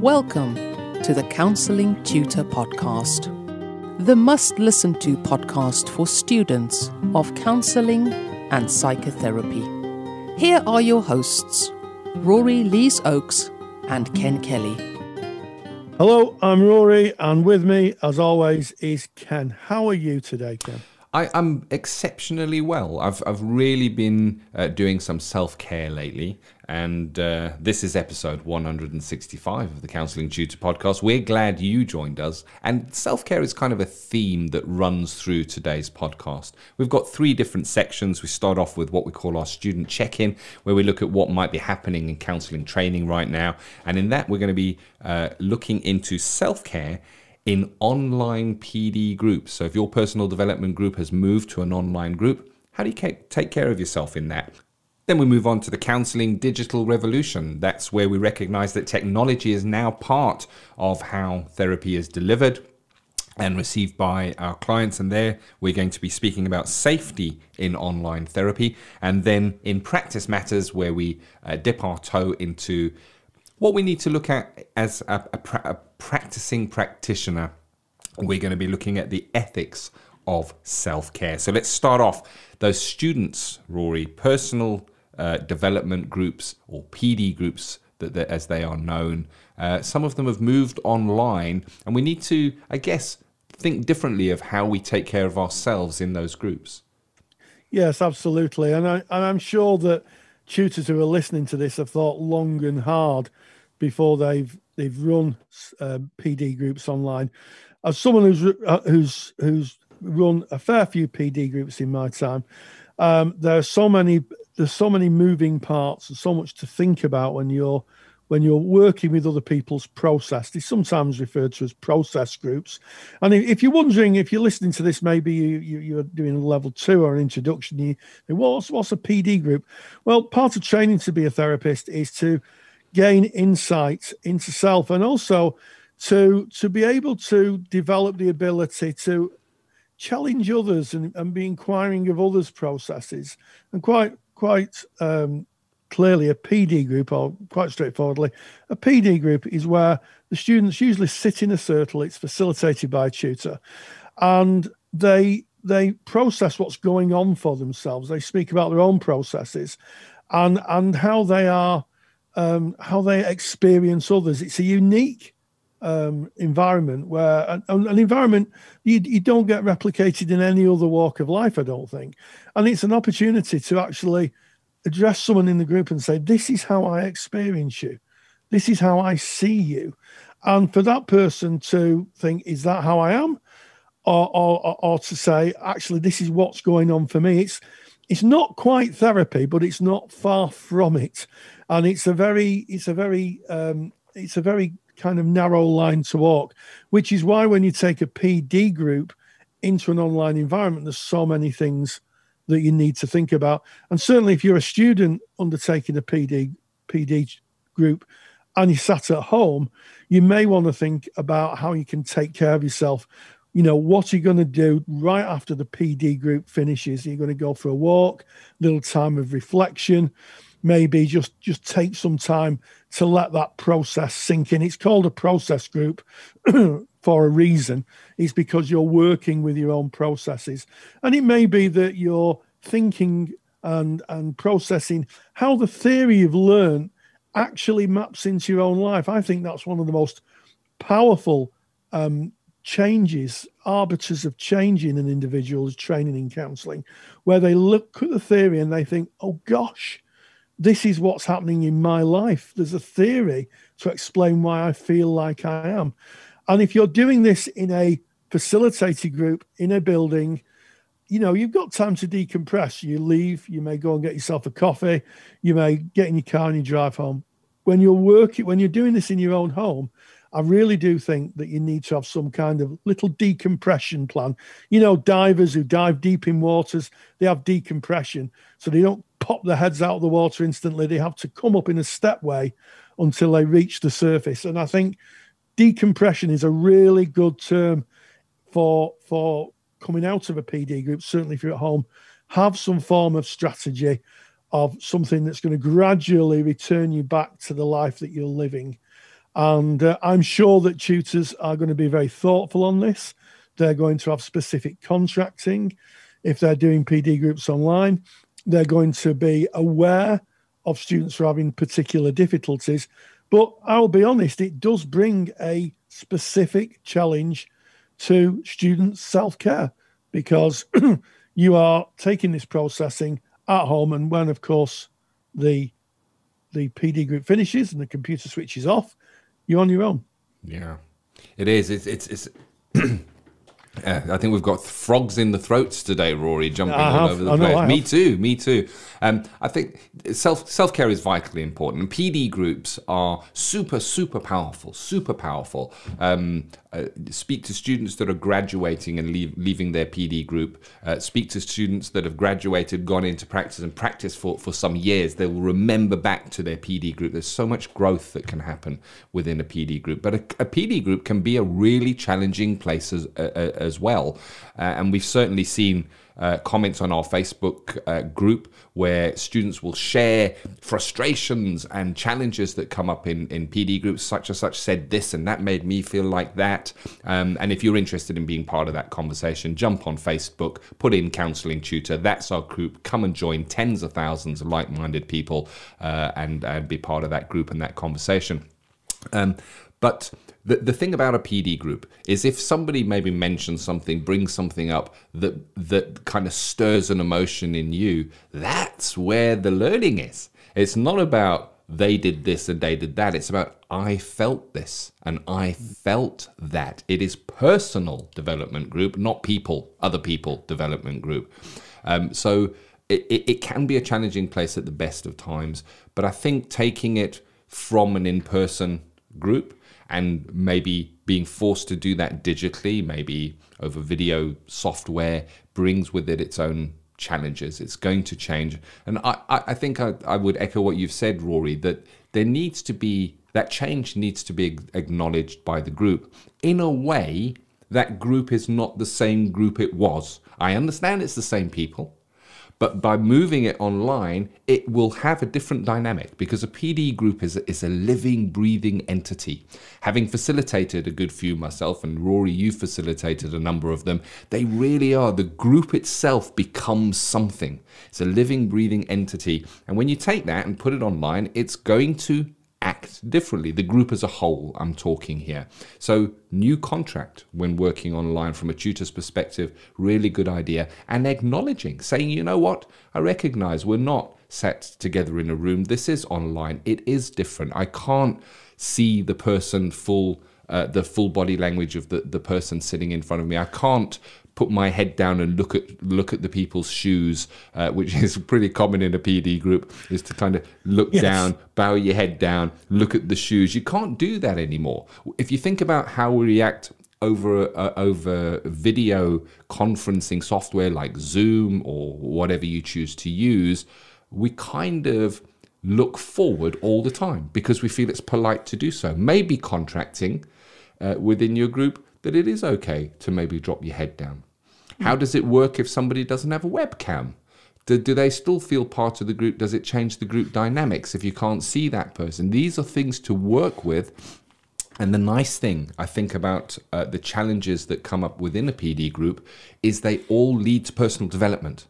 Welcome to the Counselling Tutor Podcast, the must listen to podcast for students of counseling and psychotherapy. Here are your hosts, Rory Lees Oakes and Ken Kelly. Hello, I'm Rory, and with me, as always, is Ken. How are you today, Ken? I, am exceptionally well. I've I've really been uh, doing some self care lately, and uh, this is episode 165 of the Counselling Tutor podcast. We're glad you joined us, and self care is kind of a theme that runs through today's podcast. We've got three different sections. We start off with what we call our student check in, where we look at what might be happening in counselling training right now, and in that we're going to be uh, looking into self care in online PD groups. So if your personal development group has moved to an online group, how do you take care of yourself in that? Then we move on to the counseling digital revolution. That's where we recognize that technology is now part of how therapy is delivered and received by our clients. And there we're going to be speaking about safety in online therapy. And then in practice matters, where we uh, dip our toe into what we need to look at as a, a, a practicing practitioner, we're going to be looking at the ethics of self care. So let's start off. Those students, Rory, personal uh, development groups or PD groups, that, that as they are known, uh, some of them have moved online, and we need to, I guess, think differently of how we take care of ourselves in those groups. Yes, absolutely, and I and I'm sure that tutors who are listening to this have thought long and hard before they've they've run uh, PD groups online. As someone who's uh, who's who's run a fair few PD groups in my time, um, there are so many there's so many moving parts and so much to think about when you're when you're working with other people's process. They're sometimes referred to as process groups. And if you're wondering, if you're listening to this, maybe you, you, are doing a level two or an introduction, you what's, what's a PD group? Well, part of training to be a therapist is to gain insight into self and also to to be able to develop the ability to challenge others and, and be inquiring of others processes and quite quite um, clearly a PD group or quite straightforwardly a PD group is where the students usually sit in a circle. It's facilitated by a tutor. And they they process what's going on for themselves. They speak about their own processes and and how they are um, how they experience others. It's a unique um, environment where an, an environment you, you, don't get replicated in any other walk of life, I don't think. And it's an opportunity to actually address someone in the group and say, This is how I experience you, this is how I see you. And for that person to think, Is that how I am? Or, or, or to say, Actually, this is what's going on for me. It's it's not quite therapy, but it's not far from it and it's a very it's a very um, it's a very kind of narrow line to walk, which is why when you take a PD group into an online environment, there's so many things that you need to think about. And certainly, if you're a student undertaking a PD PD group and you sat at home, you may want to think about how you can take care of yourself. You know, what are you going to do right after the PD group finishes? Are you going to go for a walk, little time of reflection? Maybe just just take some time to let that process sink in. It's called a process group for a reason. It's because you're working with your own processes, and it may be that you're thinking and and processing how the theory you've learned actually maps into your own life. I think that's one of the most powerful um, changes, arbiters of change in an individual's training in counselling, where they look at the theory and they think, "Oh gosh." This is what's happening in my life. There's a theory to explain why I feel like I am. And if you're doing this in a facilitated group in a building, you know, you've got time to decompress. You leave, you may go and get yourself a coffee, you may get in your car and you drive home. When you're working, when you're doing this in your own home, I really do think that you need to have some kind of little decompression plan. You know, divers who dive deep in waters, they have decompression. So they don't pop their heads out of the water instantly. They have to come up in a step way until they reach the surface. And I think decompression is a really good term for for coming out of a PD group. Certainly, if you're at home, have some form of strategy of something that's going to gradually return you back to the life that you're living. And uh, I'm sure that tutors are going to be very thoughtful on this. They're going to have specific contracting. If they're doing PD groups online, they're going to be aware of students who are having particular difficulties. But I'll be honest, it does bring a specific challenge to students' self care because you are taking this processing at home, and when, of course, the the PD group finishes and the computer switches off, you're on your own. Yeah, it is. It's it's. it's Uh, I think we've got frogs in the throats today, Rory, jumping all over the place. Me too, me too. Um, I think self self care is vitally important. PD groups are super, super powerful, super powerful. Um, uh, speak to students that are graduating and leave, leaving their PD group. Uh, speak to students that have graduated, gone into practice, and practice for, for some years. They will remember back to their PD group. There's so much growth that can happen within a PD group. But a, a PD group can be a really challenging place as, uh, as well. Uh, and we've certainly seen uh, comments on our Facebook uh, group where students will share frustrations and challenges that come up in, in PD groups. Such and such said this, and that made me feel like that. Um, and if you're interested in being part of that conversation, jump on Facebook, put in Counselling Tutor. That's our group. Come and join tens of thousands of like minded people uh, and, and be part of that group and that conversation. Um, but the, the thing about a PD group is if somebody maybe mentions something, brings something up that that kind of stirs an emotion in you, that's where the learning is. It's not about they did this and they did that. It's about I felt this and I felt that. It is personal development group, not people, other people development group. Um, so it, it, it can be a challenging place at the best of times, but I think taking it from an in person group and maybe being forced to do that digitally, maybe over video software, brings with it its own challenges. It's going to change. And I, I think I, I would echo what you've said, Rory, that there needs to be that change needs to be acknowledged by the group. In a way, that group is not the same group it was. I understand it's the same people. But by moving it online, it will have a different dynamic because a PD group is, is a living, breathing entity. Having facilitated a good few myself, and Rory, you facilitated a number of them, they really are. The group itself becomes something. It's a living, breathing entity. And when you take that and put it online, it's going to act differently. The group as a whole, I'm talking here. So, new contract when working online from a tutor's perspective, really good idea. And acknowledging, saying, you know what, I recognize we're not sat together in a room. This is online. It is different. I can't see the person full. Uh, the full body language of the, the person sitting in front of me. I can't put my head down and look at look at the people's shoes, uh, which is pretty common in a PD group, is to kind of look yes. down, bow your head down, look at the shoes. You can't do that anymore. If you think about how we react over uh, over video conferencing software like Zoom or whatever you choose to use, we kind of look forward all the time because we feel it's polite to do so. Maybe contracting uh, within your group that it is okay to maybe drop your head down. How does it work if somebody doesn't have a webcam? Do, do they still feel part of the group? Does it change the group dynamics if you can't see that person? These are things to work with. And the nice thing I think about uh, the challenges that come up within a PD group is they all lead to personal development.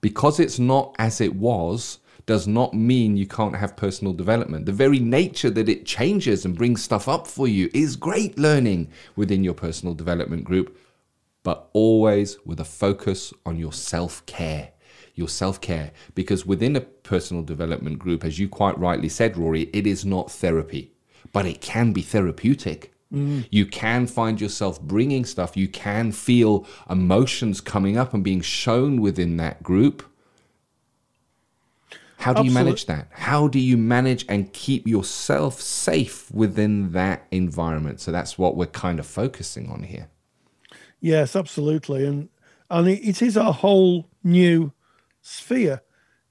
Because it's not as it was, does not mean you can't have personal development. The very nature that it changes and brings stuff up for you is great learning within your personal development group but always with a focus on your self care. Your self care. Because within a personal development group, as you quite rightly said, Rory, it is not therapy, but it can be therapeutic. Mm. You can find yourself bringing stuff. You can feel emotions coming up and being shown within that group. How do Absolutely. you manage that? How do you manage and keep yourself safe within that environment? So that's what we're kind of focusing on here. Yes, absolutely, and and it is a whole new sphere.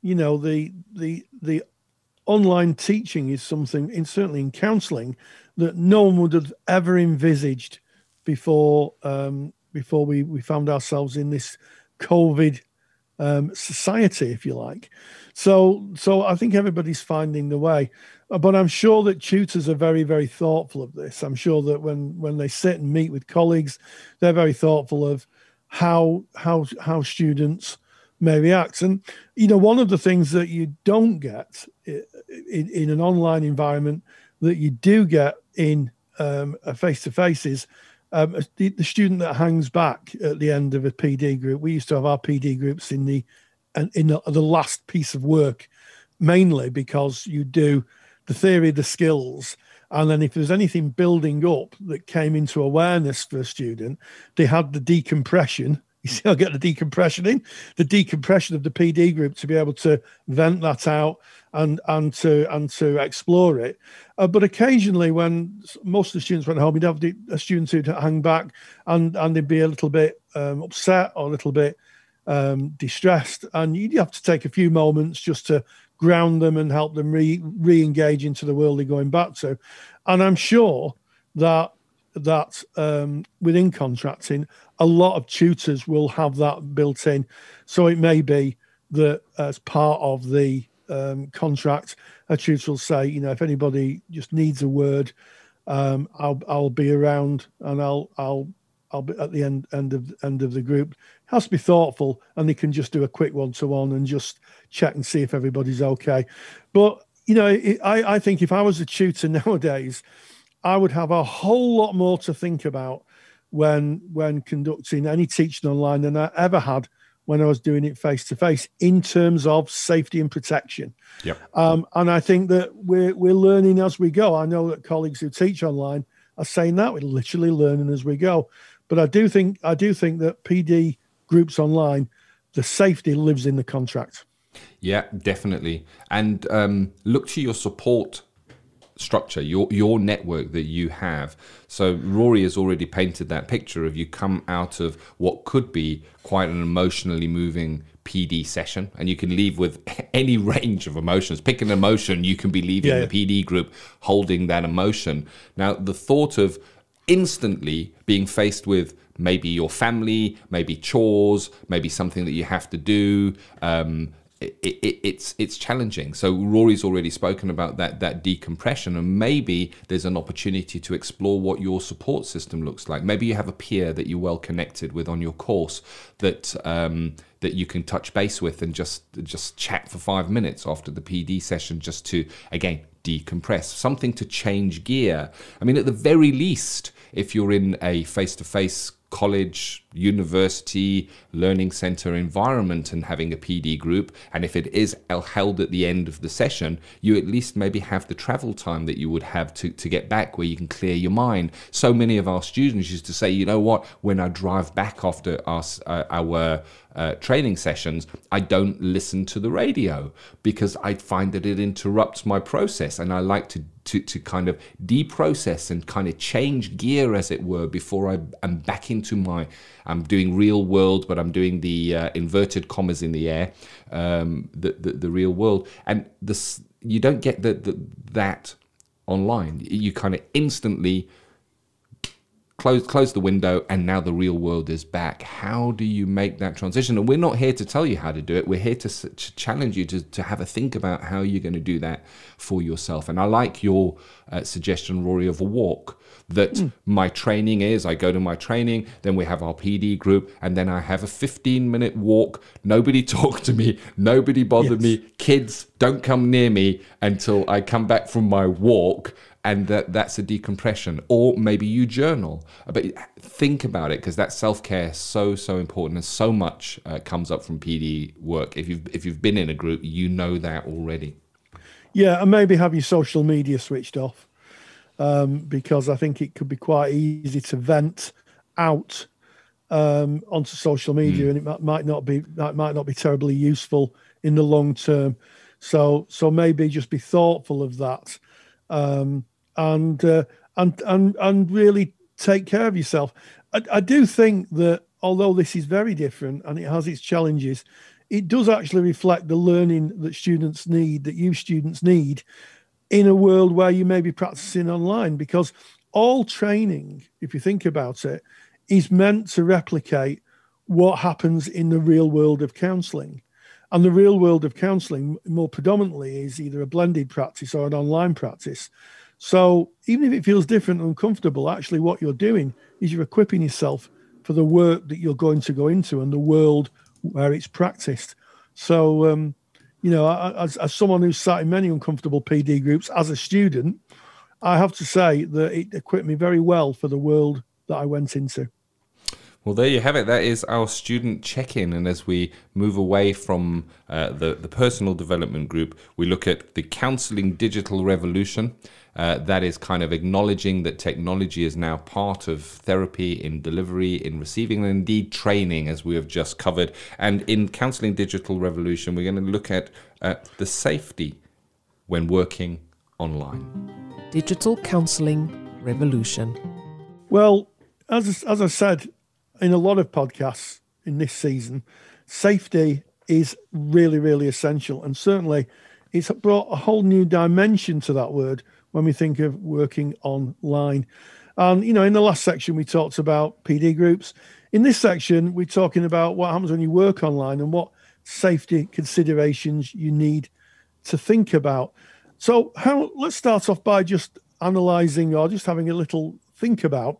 You know, the the the online teaching is something, in, certainly in counselling, that no one would have ever envisaged before um, before we we found ourselves in this COVID um, society, if you like. So so I think everybody's finding the way. Uh, but I'm sure that tutors are very, very thoughtful of this. I'm sure that when when they sit and meet with colleagues, they're very thoughtful of how how how students may react. And you know, one of the things that you don't get in, in an online environment that you do get in um, a face-to-face is um, the, the, student that hangs back at the end of a PD group. We used to have our PD groups in the in the, the last piece of work, mainly because you do the theory, the skills, and then if there's anything building up that came into awareness for a student, they had the decompression. You see, I'll get the decompression in, the decompression of the PD group to be able to vent that out and and to and to explore it. Uh, but occasionally, when most of the students went home, you'd have the, a student who'd hang back and and they'd be a little bit um, upset or a little bit um, distressed, and you'd have to take a few moments just to ground them and help them re re-engage into the world they're going back to. And I'm sure that that um, within contracting, a lot of tutors will have that built in. So it may be that as part of the um, contract, a tutor will say, you know, if anybody just needs a word, um, I'll I'll be around and I'll I'll I'll be at the end end of end of the group. It has to be thoughtful, and they can just do a quick one to one and just check and see if everybody's okay. But you know, it, I I think if I was a tutor nowadays, I would have a whole lot more to think about when when conducting any teaching online than I ever had when I was doing it face to face in terms of safety and protection. Yep. Um, and I think that we're we're learning as we go. I know that colleagues who teach online are saying that we're literally learning as we go. But I do think I do think that PD groups online, the safety lives in the contract. Yeah, definitely. And um, look to your support structure, your your network that you have. So Rory has already painted that picture of you come out of what could be quite an emotionally moving PD session, and you can leave with any range of emotions. Pick an emotion, you can be leaving yeah, yeah. the PD group holding that emotion. Now, the thought of instantly being faced with maybe your family, maybe chores, maybe something that you have to do. Um, it, it, it's it's challenging. So Rory's already spoken about that that decompression, and maybe there's an opportunity to explore what your support system looks like. Maybe you have a peer that you're well connected with on your course that um, that you can touch base with and just just chat for five minutes after the PD session, just to again decompress, something to change gear. I mean, at the very least, if you're in a face to face college, university, learning center environment and having a PD group. And if it is held at the end of the session, you at least maybe have the travel time that you would have to, to get back where you can clear your mind. So many of our students used to say, you know what, when I drive back after our, uh, our uh, training sessions, I don't listen to the radio because I find that it interrupts my process and I like to to, to kind of deprocess and kind of change gear, as it were, before I am back into my. I'm doing real world, but I'm doing the uh, inverted commas in the air, um, the, the, the real world, and this you don't get the, the that online. You kind of instantly close close the window and now the real world is back. How do you make that transition? And we're not here to tell you how to do it. We're here to, to challenge you to, to have a think about how you're going to do that for yourself. And i like your uh, suggestion rory of a walk that mm. my training is. I go to my training then we have our pd group and then i have a 15 minute walk. Nobody talk to me. Nobody bother yes. me kids don't come near me until i come back from my walk and that that's a decompression. Or maybe you journal. But think about it because that self-care is so so important and so much uh, comes up from pd work. If you've if you've been in a group you know that already. Yeah and maybe have your social media switched off um, because i think it could be quite easy to vent out um, onto social media mm. and it might, might not be that might not be terribly useful in the long term so so maybe just be thoughtful of that um, and uh, and and and really take care of yourself. I, I do think that although this is very different and it has its challenges, it does actually reflect the learning that students need, that you students need, in a world where you may be practicing online. Because all training, if you think about it, is meant to replicate what happens in the real world of counselling. And the real world of counselling, more predominantly, is either a blended practice or an online practice. So even if it feels different and uncomfortable, actually, what you're doing is you're equipping yourself for the work that you're going to go into and the world where it's practiced. So, um, you know, as, as someone who's sat in many uncomfortable PD groups as a student, I have to say that it equipped me very well for the world that I went into. Well, there you have it. That is our student check-in, and as we move away from uh, the the personal development group, we look at the counselling digital revolution. Uh, that is kind of acknowledging that technology is now part of therapy in delivery, in receiving, and indeed training, as we have just covered. And in counselling digital revolution, we're going to look at uh, the safety when working online. Digital counselling revolution. Well, as as I said in a lot of podcasts in this season, safety is really, really essential. And certainly it's brought a whole new dimension to that word when we think of working online. And, you know, in the last section, we talked about PD groups. In this section, we're talking about what happens when you work online and what safety considerations you need to think about. So, how let's start off by just analyzing or just having a little think about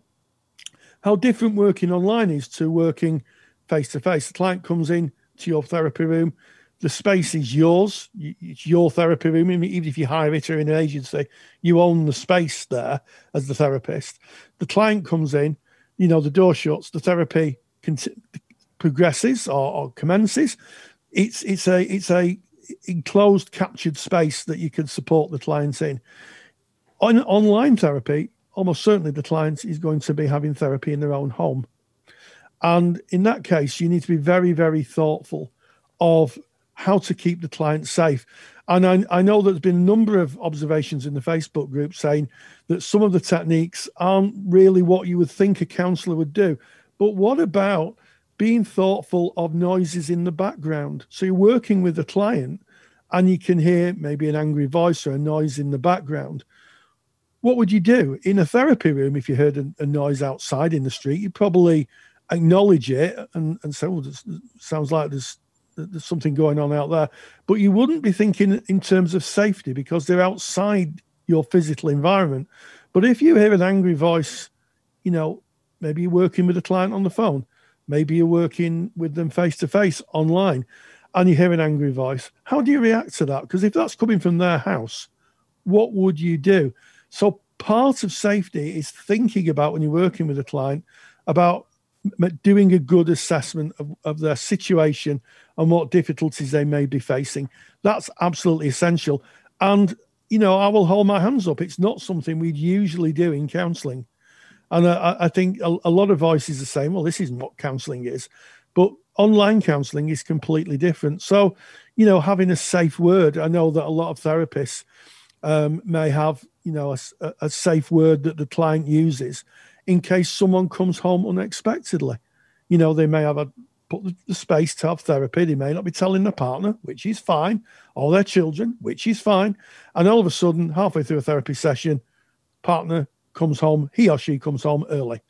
how different working online is to working face to face. The client comes in to your therapy room, the space is yours. It's your therapy room. Even if you hire it or in an agency, you own the space there as the therapist. The client comes in, you know, the door shuts, the therapy progresses or, or commences. It's it's a it's a enclosed, captured space that you can support the clients in. On online therapy, almost certainly the client is going to be having therapy in their own home. And in that case, you need to be very, very thoughtful of how to keep the client safe. And I, I know there's been a number of observations in the Facebook group saying that some of the techniques aren't really what you would think a counselor would do. But what about being thoughtful of noises in the background? So you're working with a client and you can hear maybe an angry voice or a noise in the background what would you do in a therapy room if you heard a, a noise outside in the street? You'd probably acknowledge it and, and say, oh, well, this sounds like there's, there's something going on out there. But you wouldn't be thinking in terms of safety because they're outside your physical environment. But if you hear an angry voice, you know, maybe you're working with a client on the phone, maybe you're working with them face to face online, and you hear an angry voice, how do you react to that? Because if that's coming from their house, what would you do? So part of safety is thinking about when you're working with a client about doing a good assessment of, of their situation and what difficulties they may be facing. That's absolutely essential. And, you know, I will hold my hands up. It's not something we'd usually do in counseling. And I, I think a, a, lot of voices are saying, well, this isn't what counseling is. But online counseling is completely different. So, you know, having a safe word, I know that a lot of therapists um, may have you know a, a, safe word that the client uses in case someone comes home unexpectedly. You know they may have a put the, space to have therapy. They may not be telling their partner, which is fine, or their children, which is fine, and all of a sudden, halfway through a therapy session, partner comes home, he or she comes home early.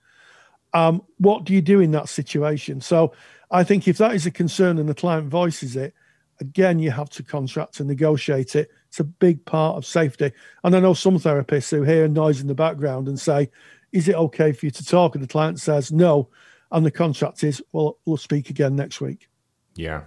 Um, what do you do in that situation? So I think if that is a concern and the client voices it, again, you have to contract and negotiate it. It's a big part of safety. And I know some therapists who hear noise in the background and say, Is it okay for you to talk? And the client says, No. And the contract is, Well, we'll speak again next week. Yeah.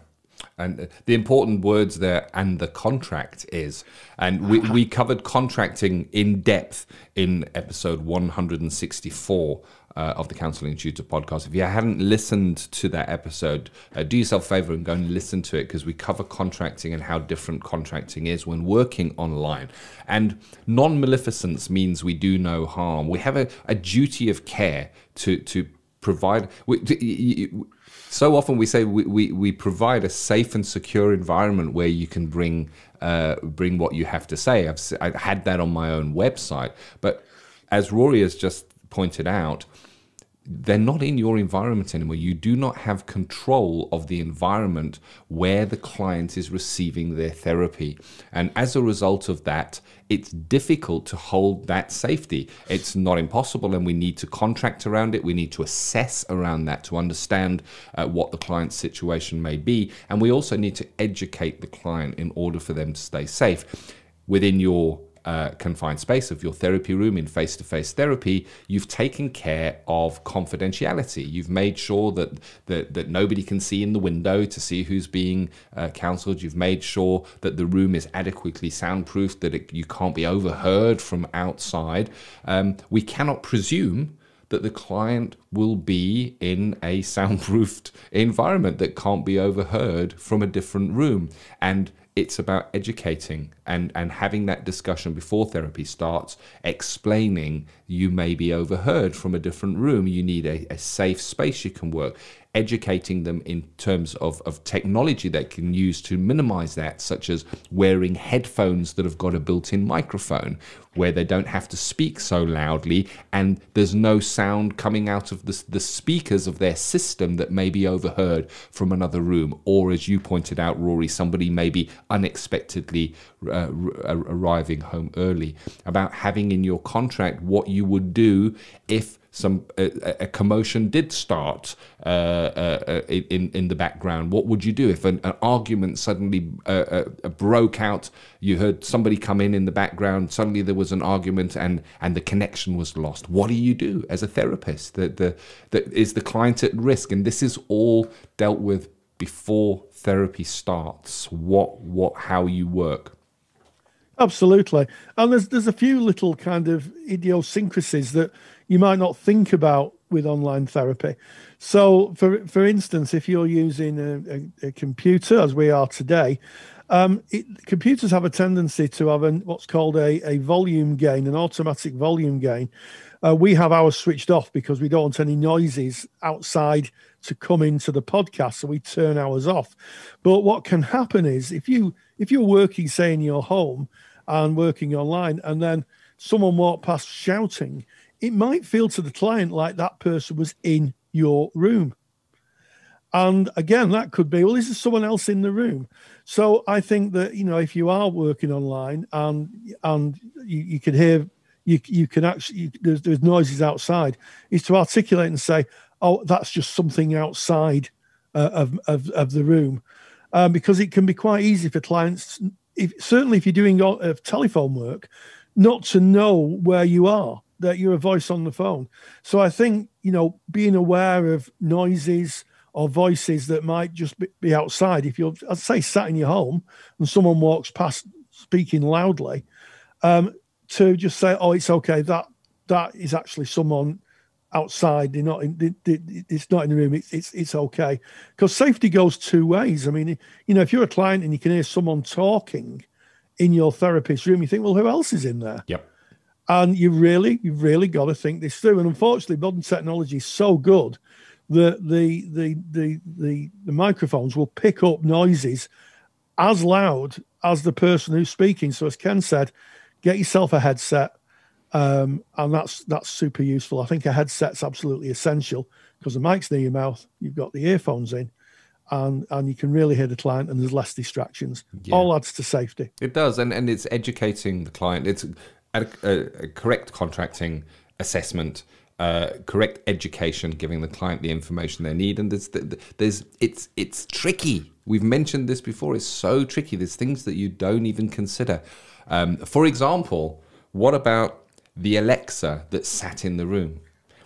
And the important words there, and the contract is. And we, we covered contracting in depth in episode 164 uh, of the Counselling Tutor podcast. If you hadn't listened to that episode, uh, do yourself a favor and go and listen to it because we cover contracting and how different contracting is when working online. And non maleficence means we do no harm. We have a, a duty of care to, to provide. We, to, so often we say we, we, we, provide a safe and secure environment where you can bring uh, bring what you have to say. I've, I've had that on my own website, but as Rory has just pointed out, they're not in your environment anymore. You do not have control of the environment where the client is receiving their therapy. And as a result of that, it's difficult to hold that safety. It's not impossible, and we need to contract around it. We need to assess around that to understand uh, what the client's situation may be. And we also need to educate the client in order for them to stay safe within your uh, confined space of your therapy room in face to face therapy, you've taken care of confidentiality. You've made sure that, that, that nobody can see in the window to see who's being uh, counseled. You've made sure that the room is adequately soundproofed, that it, you can't be overheard from outside. Um, we cannot presume that the client will be in a soundproofed environment that can't be overheard from a different room. And it's about educating and, and having that discussion before therapy starts, explaining you may be overheard from a different room. You need a, a safe space you can work educating them in terms of, of technology they can use to minimize that, such as wearing headphones that have got a built in microphone where they don't have to speak so loudly and there's no sound coming out of the, the speakers of their system that may be overheard from another room. Or, as you pointed out, Rory, somebody may be unexpectedly uh, arriving home early. About having in your contract what you would do if some a, a commotion did start uh, uh, uh, in in the background, what would you do if an, an argument suddenly uh, uh, broke out? You heard somebody come in in the background. Suddenly there was an argument, and and the connection was lost. What do you do as a therapist? That the that is the client at risk, and this is all dealt with before therapy starts. What what how you work. Absolutely, and there's there's a few little kind of idiosyncrasies that you might not think about with online therapy. So, for for instance, if you're using a, a, a computer, as we are today, um, it, computers have a tendency to have an, what's called a, a volume gain, an automatic volume gain. Uh, we have ours switched off because we don't want any noises outside to come into the podcast, so we turn ours off. But what can happen is if you if you're working, say, in your home and working online, and then someone walk past shouting, it might feel to the client like that person was in your room. And again, that could be, well, is there someone else in the room? So I think that, you know, if you are working online and and you, you can hear, you, you can actually, you, there's, there's noises outside, is to articulate and say, oh, that's just something outside uh, of, of, of the room. Um, because it can be quite easy for clients, if, certainly if you're doing uh, telephone work, not to know where you are that you're a voice on the phone. So I think, you know, being aware of noises or voices that might just be outside, if you're, I'd say, sat in your home and someone walks past speaking loudly, um, to just say, oh, it's okay, that that is actually someone outside. They're not in. It's not in the room. It's it's it's okay because safety goes two ways. I mean, you know, if you're a client and you can hear someone talking in your therapist's room, you think, well, who else is in there? Yep. And you really, you really got to think this through. And unfortunately, modern technology is so good that the the the the, the microphones will pick up noises as loud as the person who's speaking. So as Ken said, get yourself a headset. Um, and that's that's super useful. I think a headset's absolutely essential because the mic's near your mouth, you've got the earphones in, and and you can really hear the client and there's less distractions. Yeah. All adds to safety. It does, and and it's educating the client. It's a, a, correct contracting assessment, uh, correct education, giving the client the information they need, and there's there's it's it's tricky. We've mentioned this before. It's so tricky. There's things that you don't even consider. Um, for example, what about the Alexa that sat in the room?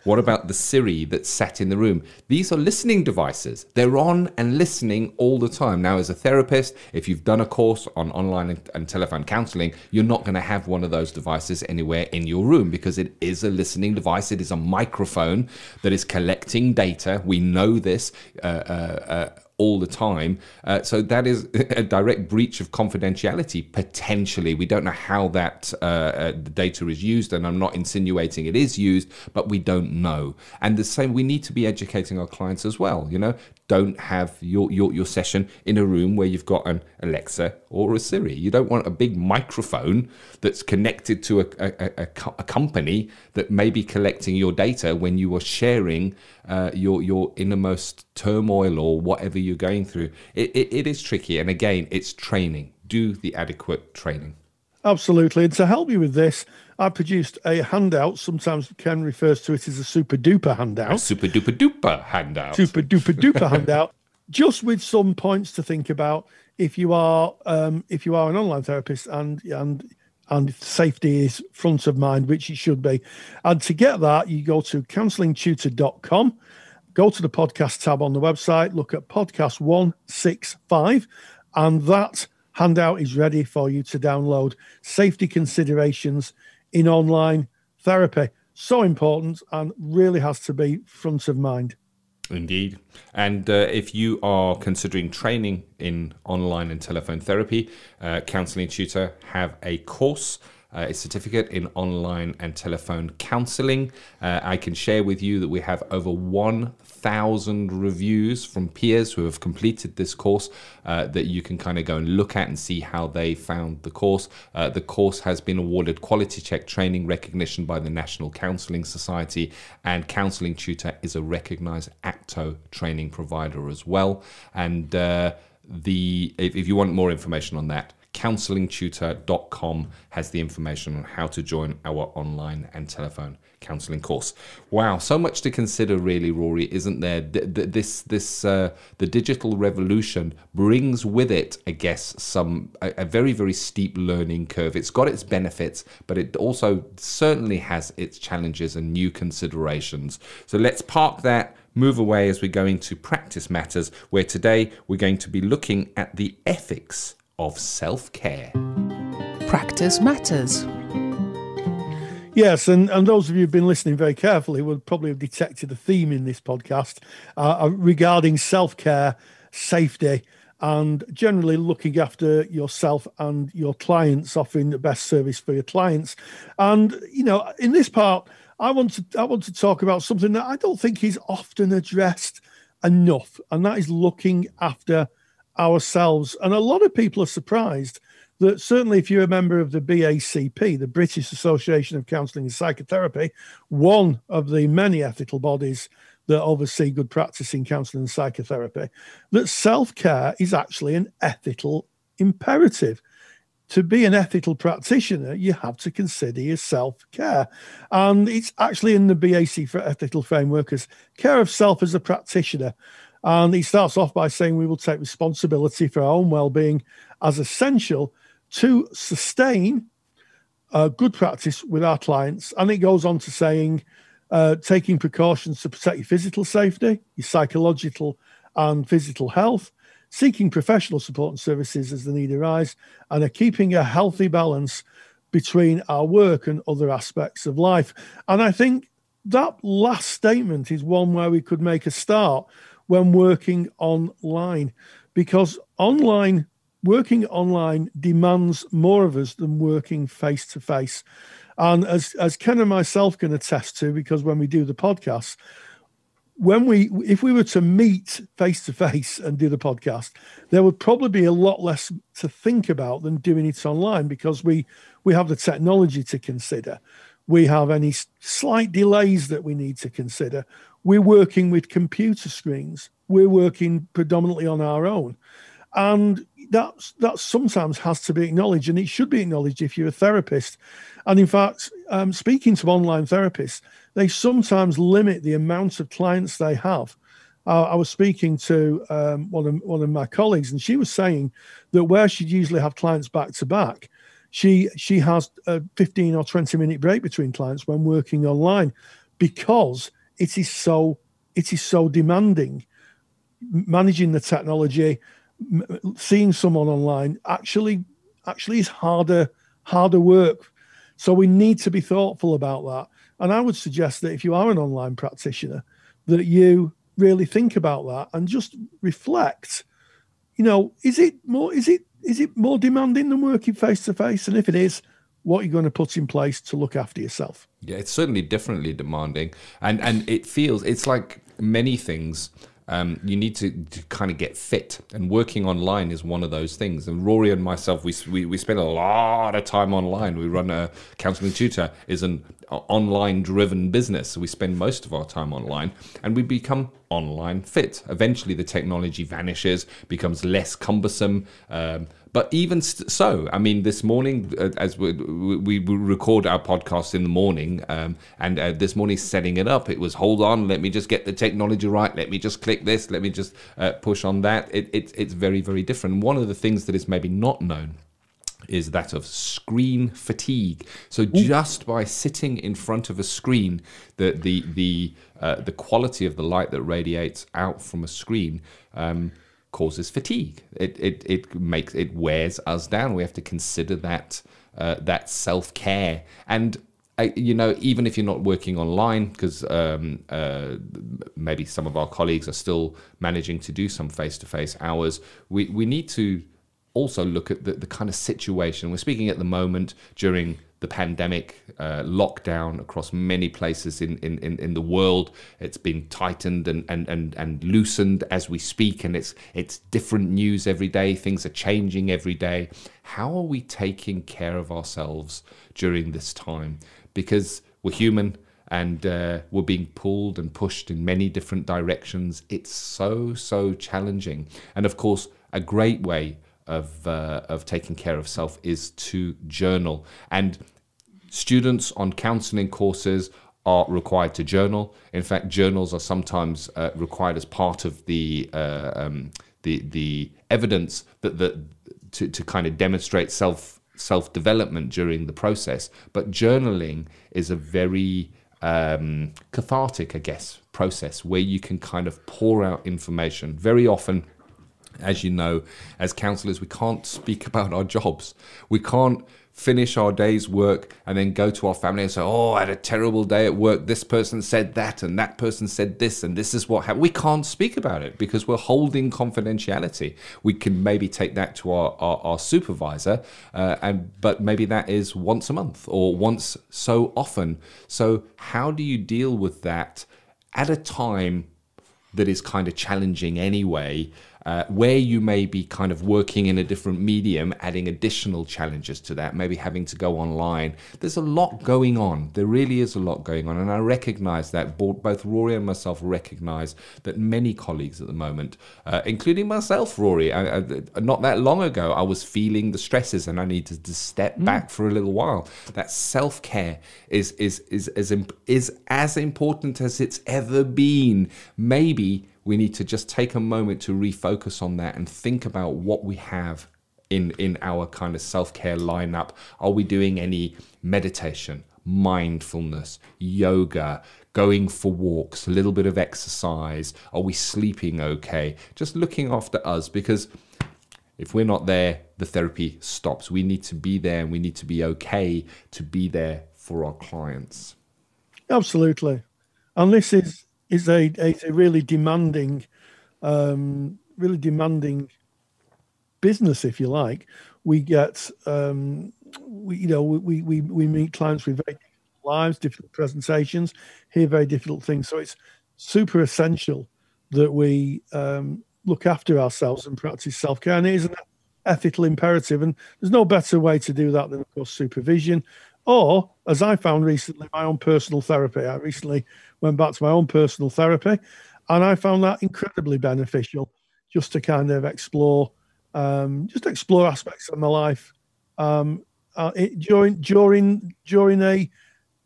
What about the Siri that's sat in the room? These are listening devices. They're on and listening all the time. Now, as a therapist, if you've done a course on online and, telephone counseling, you're not going to have one of those devices anywhere in your room because it is a listening device. It is a microphone that is collecting data. We know this. Uh, uh, uh, all the time. Uh, so that is a direct breach of confidentiality, potentially. We don't know how that uh, uh, data is used, and I'm not insinuating it is used, but we don't know. And the same, we need to be educating our clients as well. You know, don't have your, your, your session in a room where you've got an Alexa or a Siri. You don't want a big microphone that's connected to a, a, a, a company that may be collecting your data when you are sharing uh, your, your innermost turmoil or whatever you're going through. It, it, it is tricky. And again, it's training. Do the adequate training. Absolutely. And to help you with this, I produced a handout. Sometimes Ken refers to it as a super duper handout. A super duper duper handout. Super duper duper handout. Just with some points to think about if you are um, if you are an online therapist and and and safety is front of mind, which it should be. And to get that, you go to counsellingtutor.com, go to the podcast tab on the website, look at podcast 165, and that handout is ready for you to download. Safety considerations in online therapy. So important and really has to be front of mind. Indeed. And uh, if you are considering training in online and telephone therapy, uh, Counselling Tutor have a course uh, a certificate in online and telephone counseling. Uh, I can share with you that we have over 1,000 reviews from peers who have completed this course uh, that you can kind of go and look at and see how they found the course. Uh, the course has been awarded quality check training recognition by the National Counselling Society, and Counselling Tutor is a recognized ACTO training provider as well. And uh, the if, if you want more information on that, counsellingtutor.com has the information on how to join our online and telephone counseling course. Wow, so much to consider, really, Rory, isn't there? This, this, uh, the digital revolution brings with it, I guess, some a, a very, very steep learning curve. It's got its benefits, but it also certainly has its challenges and new considerations. So let's park that move away as we go into practice matters, where today we're going to be looking at the ethics of self care. Practice matters. Yes, and, and those of you who've been listening very carefully would probably have detected a theme in this podcast uh, uh regarding self care, safety, and generally looking after yourself and your clients, offering the best service for your clients. And you know, in this part, I want to I want to talk about something that I don't think is often addressed enough, and that is looking after ourselves. And a lot of people are surprised that certainly if you're a member of the BACP, the British Association of Counselling and Psychotherapy, one of the many ethical bodies that oversee good practice in counselling and psychotherapy, that self care is actually an ethical imperative. To be an ethical practitioner, you have to consider your self care. And it's actually in the BAC for ethical framework as care of self as a practitioner and he starts off by saying we will take responsibility for our own well being as essential to sustain uh, good practice with our clients. And it goes on to saying uh, taking precautions to protect your physical safety, your psychological and physical health, seeking professional support and services as the need arises, and are keeping a healthy balance between our work and other aspects of life. And I think that last statement is one where we could make a start when working online because online working online demands more of us than working face to face and as as ken and myself can attest to because when we do the podcast when we if we were to meet face to face and do the podcast there would probably be a lot less to think about than doing it online because we we have the technology to consider. We have any slight delays that we need to consider we're working with computer screens. We're working predominantly on our own. And that, that sometimes has to be acknowledged, and it should be acknowledged if you're a therapist. And in fact, um, speaking to online therapists, they sometimes limit the amount of clients they have. Uh, I was speaking to um, one, of, one of my colleagues, and she was saying that where she'd usually have clients back to back, she she has a 15 or 20 minute break between clients when working online because it is so it is so demanding. Managing the technology seeing someone online actually actually is harder harder work. So we need to be thoughtful about that. And i would suggest that if you are an online practitioner that you really think about that and just reflect. You know is it more is it is it more demanding than working face to face? And if it is what are you're going to put in place to look after yourself. Yeah, it's certainly differently demanding, and and it feels it's like many things um, you need to, to kind of get fit, and working online is one of those things. And Rory and myself, we, we, we spend a lot of time online. We run a counselling tutor is an online driven business, we spend most of our time online, and we become online fit. Eventually, the technology vanishes, becomes less cumbersome. Um, but even st- so, I mean, this morning, uh, as we, we, we, record our podcast in the morning, um, and uh, this morning setting it up, it was hold on, let me just get the technology right, let me just click this, let me just uh, push on that. It, it, it's very, very different. One of the things that is maybe not known is that of screen fatigue. So just by sitting in front of a screen, the the the uh, the quality of the light that radiates out from a screen um, causes fatigue. It, it, it makes it wears us down. We have to consider that uh, that self care and. Uh, you know, even if you're not working online, because um, uh, maybe some of our colleagues are still managing to do some face-to-face hours, we, we need to also look at the, the kind of situation. We're speaking at the moment during the pandemic uh, lockdown across many places in, in, in, in, the world. It's been tightened and, and, and, and loosened as we speak, and it's, it's different news every day. Things are changing every day. How are we taking care of ourselves during this time? Because we're human and uh, we're being pulled and pushed in many different directions. It's so, so challenging. And of course, a great way of uh, of taking care of self is to journal. And students on counseling courses are required to journal. In fact, journals are sometimes uh, required as part of the uh, um, the the evidence that that to, to kind of demonstrate self self development during the process. But journaling is a very um, cathartic, I guess, process where you can kind of pour out information. Very often, as you know, as counselors, we can't speak about our jobs. We can't finish our day's work and then go to our family and say, Oh, I had a terrible day at work. This person said that, and that person said this, and this is what happened. We can't speak about it because we're holding confidentiality. We can maybe take that to our, our, our supervisor, uh, and but maybe that is once a month or once so often. So, how do you deal with that at a time that is kind of challenging anyway? Uh, where you may be kind of working in a different medium, adding additional challenges to that, maybe having to go online. There's a lot going on. There really is a lot going on. And I recognize that both Rory and myself recognize that many colleagues at the moment, uh, including myself, Rory, I, I, not that long ago, I was feeling the stresses and I needed to step mm. back for a little while. That self care is, is, is, is, is as important as it's ever been. Maybe we need to just take a moment to refocus on that and think about what we have in in our kind of self-care lineup. Are we doing any meditation mindfulness yoga going for walks a little bit of exercise? Are we sleeping okay? Just looking after us because if we're not there the therapy stops. We need to be there and we need to be okay to be there for our clients. Absolutely. And this is is a, a really demanding, um, really demanding business, if you like. We get, um, we, you know, we, we, we meet clients with very different lives, different presentations, hear very difficult things. So it's super essential that we um, look after ourselves and practice self care. And it is an ethical imperative. And there's no better way to do that than, of course, supervision. Or, as I found recently, my own personal therapy. I recently went back to my own personal therapy, and I found that incredibly beneficial just to kind of explore, um, just explore aspects of my life um, uh, it, during during during a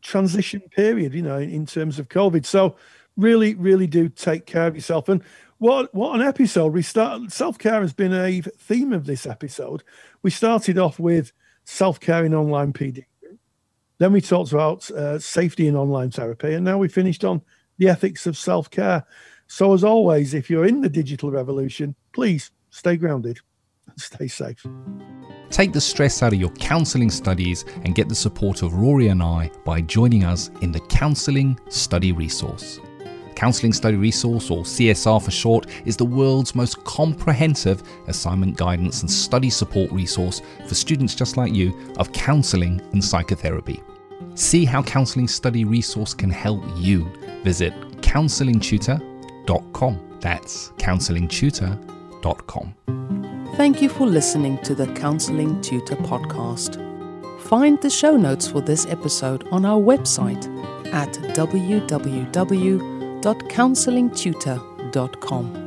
transition period, you know, in, in terms of COVID. So, really, really do take care of yourself. And what what an episode! We start self care has been a theme of this episode. We started off with self care in online PD. Then we talked about uh, safety in online therapy, and now we finished on the ethics of self care. So, as always, if you're in the digital revolution, please stay grounded and stay safe. Take the stress out of your counselling studies and get the support of Rory and I by joining us in the Counselling Study Resource. Counselling Study Resource, or CSR for short, is the world's most comprehensive assignment guidance and study support resource for students just like you of counselling and psychotherapy. See how Counselling Study Resource can help you. Visit counsellingtutor.com. That's counsellingtutor.com. Thank you for listening to the Counseling Tutor podcast. Find the show notes for this episode on our website at www.counsellingtutor.com.